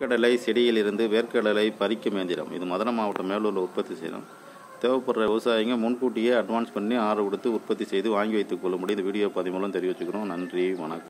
கடலை செடியிலிருந்து வேர்க்கடலை பறிக்கும் இயந்திரம். இது மதுரை மாவட்டம் மேலூரில் உற்பத்தி செய்யணும் தேவைப்படுற விவசாயிங்க முன்கூட்டியே அட்வான்ஸ் பண்ணி ஆர்டர் கொடுத்து உற்பத்தி செய்து வாங்கி வைத்துக் கொள்ளும்படி இந்த வீடியோ பதிவு மூலம் தெரிவிச்சுக்கிறோம். நன்றி வணக்கம்.